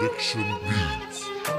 Addiction Beats.